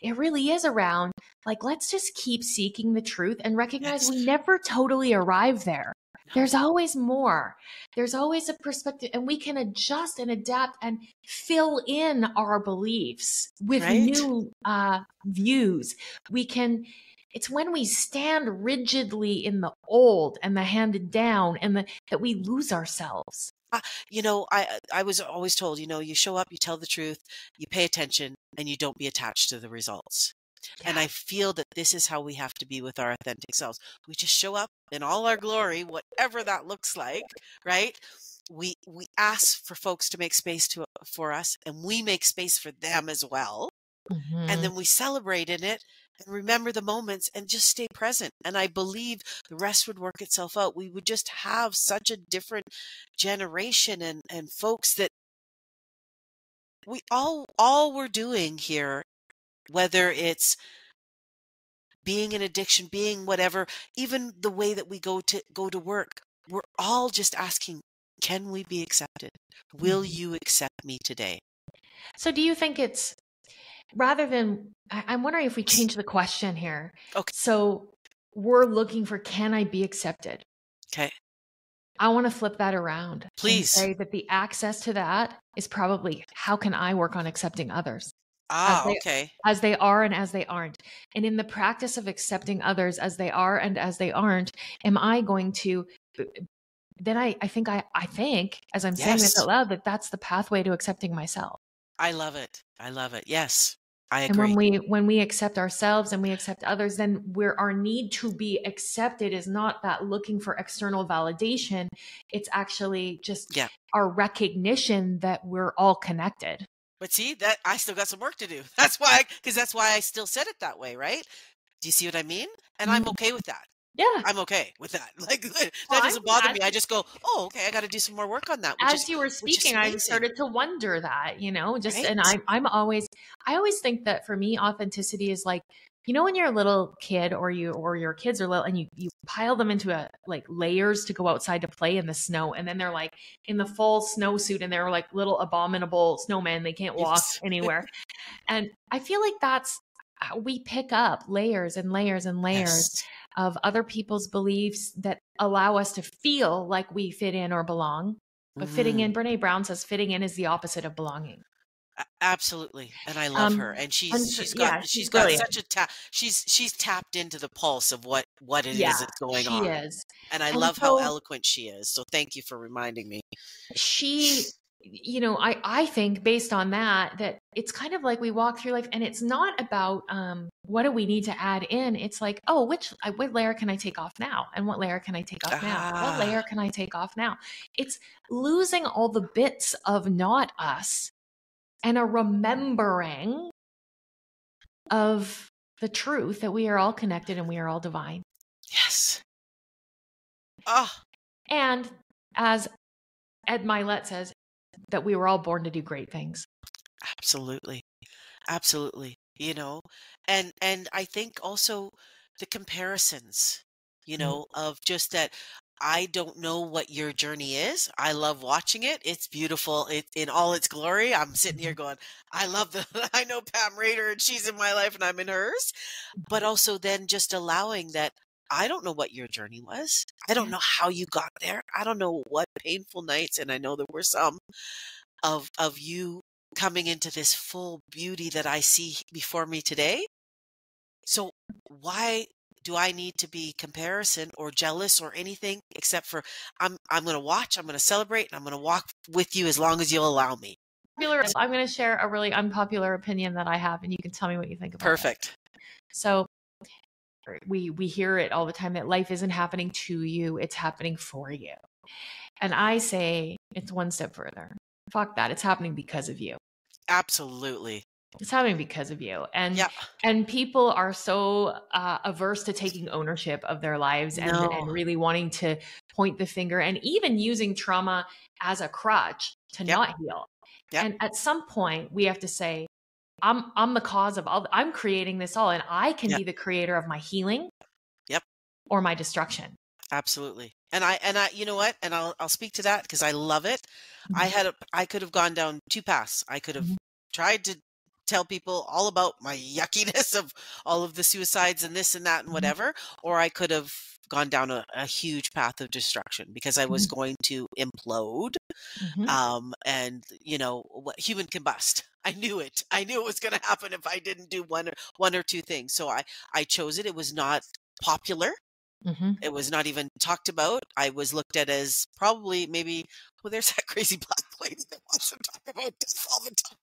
it really is around like let's just keep seeking the truth and recognize yes. we never totally arrive there there's always more there's always a perspective and we can adjust and adapt and fill in our beliefs with right? new uh, views we can it's when we stand rigidly in the old and the handed down and the, that we lose ourselves uh, you know, I uh, I was always told, you know, you show up, you tell the truth, you pay attention, and you don't be attached to the results. Yeah. And I feel that this is how we have to be with our authentic selves. We just show up in all our glory, whatever that looks like, right? We we ask for folks to make space to for us, and we make space for them as well. Mm-hmm. And then we celebrate in it and remember the moments and just stay present. And I believe the rest would work itself out. We would just have such a different generation and, and folks that we all all we're doing here, whether it's being an addiction, being whatever, even the way that we go to go to work, we're all just asking, can we be accepted? Will mm-hmm. you accept me today? So do you think it's rather than I, am wondering if we change the question here. Okay. So we're looking for can I be accepted? Okay. I want to flip that around. Please say that the access to that is probably how can I work on accepting others? Ah, as they, okay. As they are and as they aren't. And in the practice of accepting others as they are and as they aren't, am I going to then I, I think I, I think as I'm yes. saying this out loud that that's the pathway to accepting myself. I love it. I love it. Yes. I agree. And when we when we accept ourselves and we accept others, then where our need to be accepted is not that looking for external validation. It's actually just yeah. our recognition that we're all connected. But see that I still got some work to do. That's why because that's why I still said it that way, right? Do you see what I mean? And mm-hmm. I'm okay with that. Yeah. I'm okay with that. Like that well, doesn't bother me. I just go, oh, okay, I got to do some more work on that. As is, you were speaking, I started to wonder that, you know, just, right? and I'm, I'm always, I always think that for me, authenticity is like you know when you're a little kid or you or your kids are little and you you pile them into a like layers to go outside to play in the snow and then they're like in the full snowsuit and they're like little abominable snowmen they can't walk yes. anywhere and i feel like that's uh, we pick up layers and layers and layers yes. Of other people's beliefs that allow us to feel like we fit in or belong but mm. fitting in mm-hmm. brene brown says fitting in is the opposite of belonging Absolutely, and I love um, her, and she's and, she's got yeah, she's, she's got such a tap. She's she's tapped into the pulse of what what it yeah, is that's going on. Is. and I and love so, how eloquent she is. So thank you for reminding me. She, you know, I I think based on that that it's kind of like we walk through life, and it's not about um what do we need to add in. It's like oh, which uh, what layer can I take off now, and what layer can I take off now? What layer ah. can I take off now? It's losing all the bits of not us and a remembering of the truth that we are all connected and we are all divine. Yes. Ah. Oh. And as Ed Mylett says, that we were all born to do great things. Absolutely. Absolutely. You know, and and I think also the comparisons, you mm-hmm. know, mm-hmm. of just that I don't know what your journey is. I love watching it. It's beautiful it, in all its glory. I'm sitting here mm-hmm. going, I love the, I know Pam Rader and she's in my life and I'm in hers. But mm-hmm. also then just allowing that I don't know what your journey was. I don't know how you got there. I don't know what painful nights, and I know there were some of of you coming into this full beauty that I see before me today. So why do I need to be comparison or jealous or anything except for I'm I'm going to watch, I'm going to celebrate, and I'm going to walk with you as long as you'll allow me. I'm going to share a really unpopular opinion that I have, and you can tell me what you think about Perfect. it. So we we hear it all the time that life isn't happening to you; it's happening for you. And I say it's one step further. Fuck that! It's happening because of you. Absolutely it's happening because of you and yeah. and people are so uh, averse to taking ownership of their lives and, no. and really wanting to point the finger and even using trauma as a crutch to yep. not heal yep. and at some point we have to say i'm i'm the cause of all i'm creating this all and i can yep. be the creator of my healing yep or my destruction absolutely and i and i you know what and i'll i'll speak to that because i love it mm-hmm. i had a i could have gone down two paths i could have mm-hmm. tried to tell people all about my yuckiness of all of the suicides and this and that and mm-hmm. whatever, or I could have gone down a, a, huge path of destruction because I was mm-hmm. going to implode. Mm-hmm. Um, and you know, what human combust. I knew it. I knew it was going to happen if I didn't do one or one or two things. So I I chose it. It was not popular. Mm-hmm. It was not even talked about. I was looked at as probably maybe well, there's that crazy black lady that wants to talk about death all the time.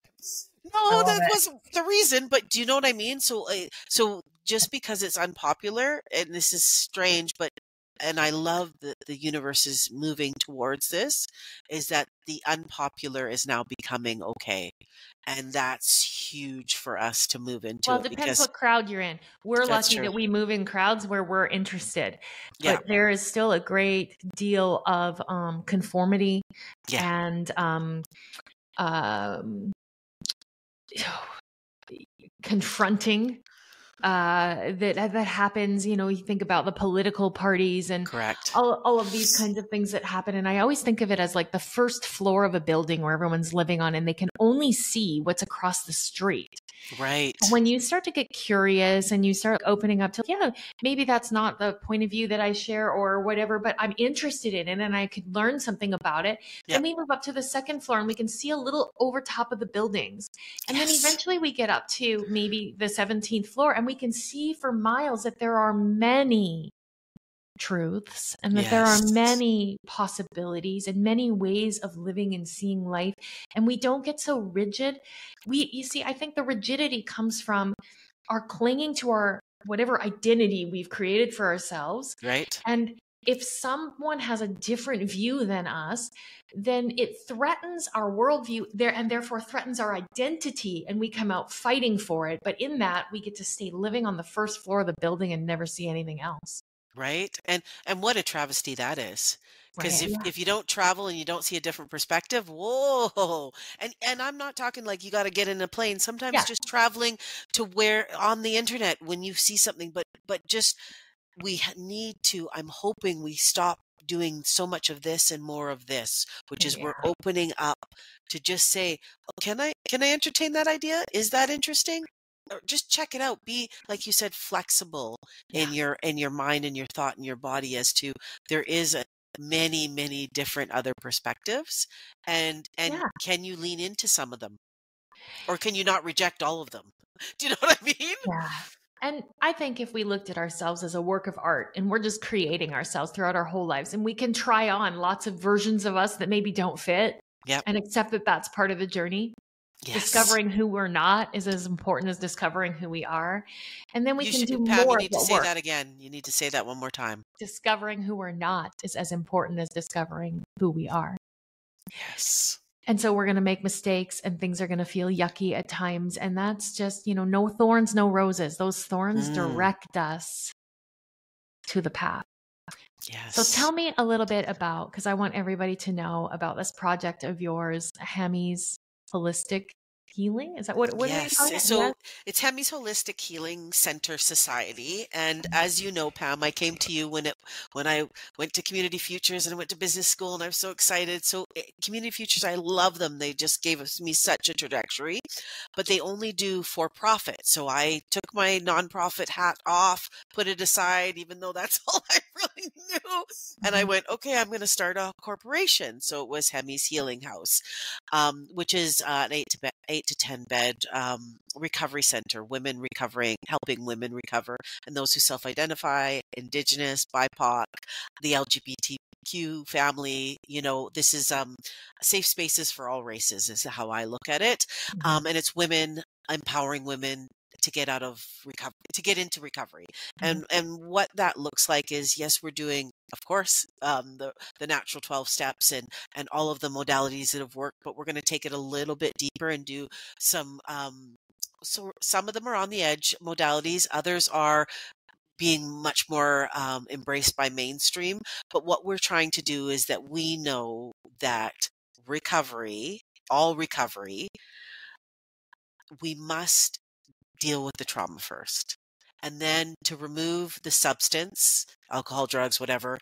No, that it. wasn't the reason. But do you know what I mean? So, so just because it's unpopular, and this is strange, but and I love that the universe is moving towards this, is that the unpopular is now becoming okay. And that's huge for us to move into. Well, it depends what crowd you're in. We're lucky true. that we move in crowds where we're interested. But yeah. there is still a great deal of um, conformity yeah. and um, um, confronting uh, that that happens. You know, you think about the political parties and correct all, all of these kinds of things that happen. And I always think of it as like the first floor of a building where everyone's living on, and they can only see what's across the street. Right. When you start to get curious and you start opening up to, yeah, maybe that's not the point of view that I share or whatever, but I'm interested in it and I could learn something about it. Yep. Then we move up to the second floor and we can see a little over top of the buildings. And yes. then eventually we get up to maybe the 17th floor and we can see for miles that there are many truths and that yes. there are many possibilities and many ways of living and seeing life and we don't get so rigid we you see i think the rigidity comes from our clinging to our whatever identity we've created for ourselves right and if someone has a different view than us, then it threatens our worldview there and therefore threatens our identity and we come out fighting for it. But in that, we get to stay living on the first floor of the building and never see anything else right and and what a travesty that is because right. if, if you don't travel and you don't see a different perspective whoa and and i'm not talking like you got to get in a plane sometimes yeah. just traveling to where on the internet when you see something but but just we need to i'm hoping we stop doing so much of this and more of this which is yeah. we're opening up to just say oh, can i can i entertain that idea is that interesting just check it out be like you said flexible yeah. in your in your mind and your thought and your body as to there is a many many different other perspectives and and yeah. can you lean into some of them or can you not reject all of them do you know what i mean yeah and I think if we looked at ourselves as a work of art and we're just creating ourselves throughout our whole lives and we can try on lots of versions of us that maybe don't fit yep. and accept that that's part of the journey, Yes. Discovering who we're not is as important as discovering who we are. And then we you can should, do Pam, more. You need to say work. that again. You need to say that one more time. Discovering who we're not is as important as discovering who we are. Yes. And so we're going to make mistakes and things are going to feel yucky at times. And that's just, you know, no thorns, no roses. Those thorns mm. direct us to the path. Yes. So tell me a little bit about, because I want everybody to know about this project of yours, Hemi's holistic healing? Is that what, what yes so yes. it's hemi's holistic healing center society and mm-hmm. as you know pam i came to you when it when i went to community futures and i went to business school and i was so excited. So eh, community futures i love them. They just gave us me such a trajectory but they only do for profit. So i took my nonprofit hat off put it aside even though that's all i really knew and i mm-hmm. went okay i'm going to start a corporation so it was hemi's healing house um, which is uh, an eight to eight to 10 bed um, recovery center, women recovering, helping women recover, and those who self identify, Indigenous, BIPOC, the LGBTQ family. You know, this is um, safe spaces for all races, is how I look at it. Mm-hmm. Um, and it's women empowering women to get out of recovery to get into recovery. Mm-hmm. and and what that looks like is yes we're doing of course um, the the natural 12 steps and and all of the modalities that have worked but we're going to take it a little bit deeper and do some um, so some of them are on the edge modalities. Others are being much more um, embraced by mainstream. But what we're trying to do is that we know that recovery all recovery we must deal with the trauma first. And then to remove the substance, alcohol, drugs, whatever,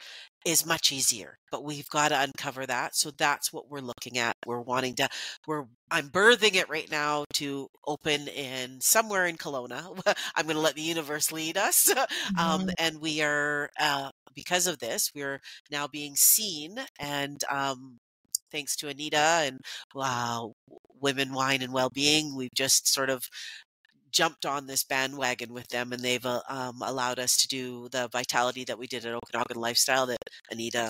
is much easier. But we've got to uncover that. So that's what we're looking at. We're wanting to, we're, I'm birthing it right now to open in somewhere in Kelowna. I'm going to let the universe lead us. Um, mm-hmm. and we are, uh, because of this, we're now being seen and, um, thanks to Anita and wow, Women, Wine, and Well-being, we've just sort of jumped on this bandwagon with them and they've uh, um, allowed us to do the vitality that we did at Okanagan Lifestyle that Anita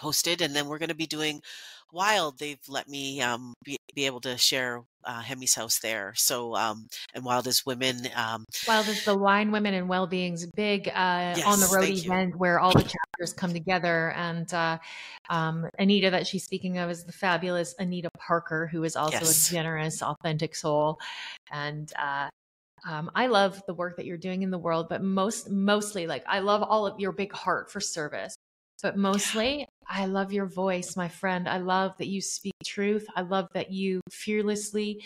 hosted. And then we're going to be doing Wild. They've let me um, be, be, able to share uh, Hemi's house there. So, um, and Wild is Women. Um, Wild is the Wine Women and Wellbeing's big uh, yes, on the road event you. where all the chapters come together. And uh, um, Anita, that she's speaking of, is the fabulous Anita Parker, who is also yes. a generous, authentic soul. And uh, um, I love the work that you're doing in the world, but most mostly like I love all of your big heart for service. But mostly, I love your voice, my friend. I love that you speak truth. I love that you fearlessly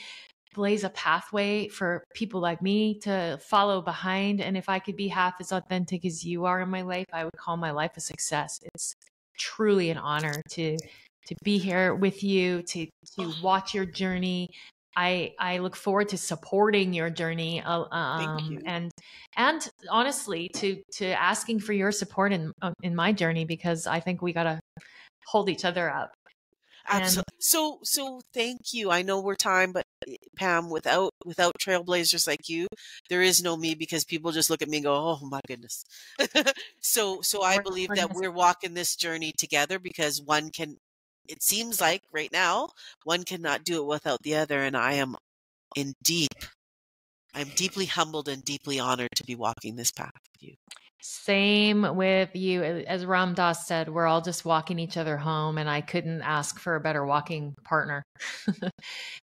blaze a pathway for people like me to follow behind. And if I could be half as authentic as you are in my life, I would call my life a success. It's truly an honor to to be here with you, to to watch your journey, I I look forward to supporting your journey, uh, um, you. and and honestly to to asking for your support in uh, in my journey because I think we gotta hold each other up. Absolutely. So so thank you. I know we're time, but eh, Pam, without without trailblazers like you, there is no me because people just look at me and go, "Oh my goodness." so so I believe that we're walking this journey together because one can it seems like right now one cannot do it without the other and i am in deep i'm deeply humbled and deeply honored to be walking this path with you Same with you. As Ram Dass said, we're all just walking each other home, and I couldn't ask for a better walking partner.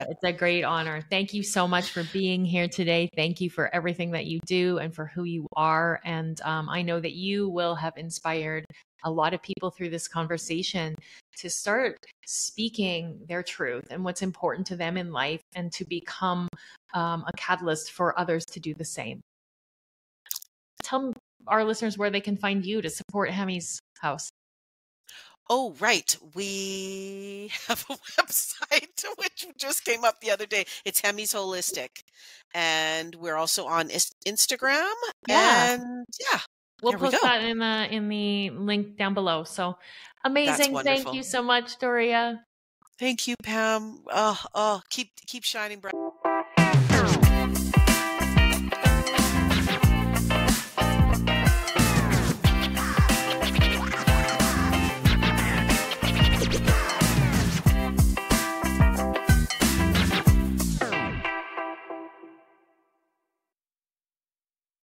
it's a great honor. Thank you so much for being here today. Thank you for everything that you do and for who you are. And um, I know that you will have inspired a lot of people through this conversation to start speaking their truth and what's important to them in life and to become um, a catalyst for others to do the same. Tell our listeners where they can find you to support Hemi's house. Oh, right. We have a website which just came up the other day. It's Hemi's Holistic. And we're also on Instagram. Yeah. And yeah. We'll post we that in the in the link down below. So amazing. Thank you so much, Dhorea. Thank you, Pam. Oh, oh, keep keep shining bright.